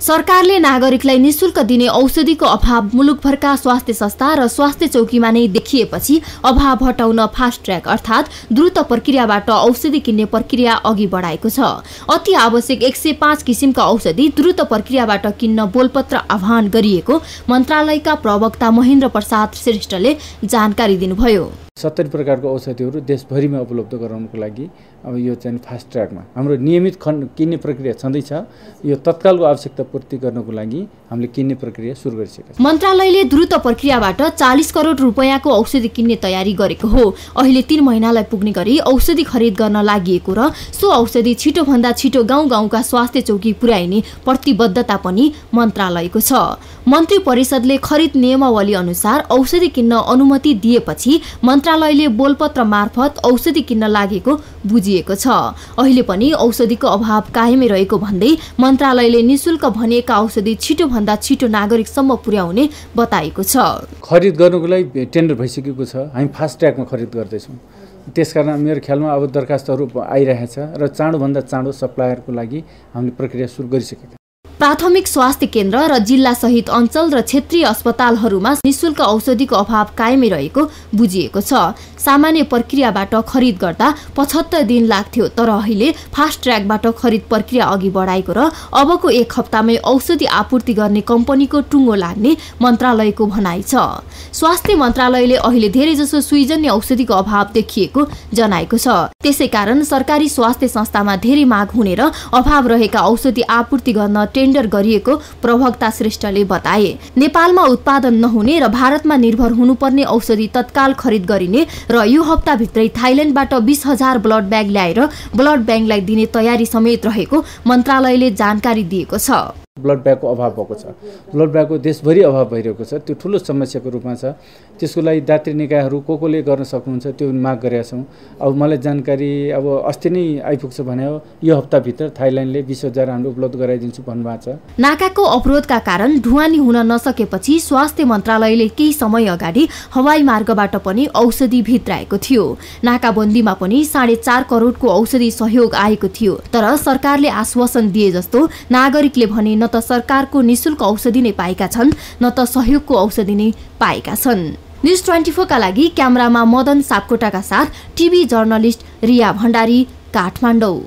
सरकारले नागरिकलाई निशुल्क दिने औषधिको अभाव मुलुकभरका स्वास्थ्य संस्था र स्वास्थ्य चौकीमा नै देखिएपछि अभाव हटाउन फास्ट ट्र्याक अर्थात् द्रुत प्रक्रियाबाट औषधि किन्ने प्रक्रिया अघि बढाएको छ। अति आवश्यक एक सय पाँच किसिमका औषधि द्रुत प्रक्रियाबाट किन्न बोलपत्र आह्वान गरिएको मन्त्रालयका प्रवक्ता महेन्द्र प्रसाद श्रेष्ठले जानकारी दिनुभयो। सत्तरी प्रकारको औषधिहरू देशभरिमा उपलब्ध गराउनको लागि अब यो चाहिँ फास्ट ट्र्याकमा हाम्रो नियमित खण्ड किन्ने प्रक्रिया छँदैछ यो तत्कालको आवश्यकता पूर्ति गर्नको लागि हामीले किन्ने प्रक्रिया सुरु गरिसकेका छौँ। मन्त्रालयले द्रुत प्रक्रियाबाट चालिस करोड रुपियाँको औषधि किन्ने तयारी गरेको हो। अहिले तीन महिनालाई पुग्ने गरी औषधि खरिद गर्न लागि र सो औषधि छिटोभन्दा छिटो गाउँ गाउँका स्वास्थ्य चौकी पुर्याइने प्रतिबद्धता पनि मन्त्रालयको छ। मन्त्री परिषदले खरिद नियमावली अनुसार औषधि किन्न अनुमति दिएपछि मन्त्रालयले बोलपत्र मार्फत औषधि किन्न लागेको बुझिएको छ। अहिले पनि औषधिको अभाव कायमै रहेको भन्दै मन्त्रालयले निशुल्क भनिएका औषधि छिटोभन्दा छिटो नागरिकसम्म पुर्याउने बताएको छ। खरिद गर्नुको लागि टेन्डर भइसकेको छ। हामी फास्ट ट्र्याकमा खरिद गर्दैछौँ। त्यसकारण मेरो ख्यालमा अब दरखास्तहरू आइरहेछ र चाँडोभन्दा चाँडो सप्लायरको लागि हामीले प्रक्रिया सुरु गरिसकेका प्राथमिक स्वास्थ्य केन्द्र र जिल्ला सहित अञ्चल र क्षेत्रीय अस्पतालहरूमा निशुल्क औषधिको अभाव कायमै रहेको बुझिएको छ। सामान्य प्रक्रियाबाट खरिद गर्दा पचहत्तर दिन लाग्थ्यो तर अहिले फास्ट ट्र्याकबाट खरिद प्रक्रिया अघि बढाएको र अबको एक हप्तामै औषधि आपूर्ति गर्ने कम्पनीको टुङ्गो लाग्ने मन्त्रालयको भनाइ छ। स्वास्थ्य मन्त्रालयले अहिले धेरैजसो सुइजन्य औषधिको अभाव देखिएको जनाएको छ। त्यसै कारण सरकारी स्वास्थ्य संस्थामा धेरै माग हुने र अभाव रहेका औषधि आपूर्ति गर्न गरिएको प्रवक्ता श्रेष्ठले बताए। नेपालमा उत्पादन नहुने र भारतमा निर्भर हुनुपर्ने औषधि तत्काल खरिद गरिने र यो हप्ताभित्रै थाइल्याण्डबाट बिस हजार ब्लड ब्याग ल्याएर ब्लड ब्याङ्कलाई दिने तयारी समेत रहेको मन्त्रालयले जानकारी दिएको छ। ब्लड ब्यागको अभाव भएको छ। ब्लड ब्यागको देशभरि अभाव भइरहेको छ। त्यो ठुलो समस्याको रूपमा छ। त्यसको लागि दात्री निकायहरू को कोले गर्न सक्नुहुन्छ त्यो माग गरेका छौँ। अब मलाई जानकारी अब अस्ति नै आइपुग्छ भने यो हप्ताभित्र थाइल्यान्डले बिस हजार हामीले उपलब्ध गराइदिन्छु भन्नुभएको छ। नाकाको अवरोधका कारण ढुवानी हुन नसकेपछि स्वास्थ्य मन्त्रालयले केही समय अगाडि हवाई मार्गबाट पनि औषधि भित्राएको थियो। नाकाबन्दीमा पनि साढे चार करोडको औषधि सहयोग आएको थियो। तर सरकारले आश्वासन दिए जस्तो नागरिकले भने न त सरकारको निशुल्क औषधि नै पाएका छन् न त सहयोगको औषधि नै पाएका छन्। न्युज ट्वेन्टी फोरका लागि क्यामरामा मदन सापकोटाका साथ टिभी जर्नलिस्ट रिया भण्डारी काठमाडौँ।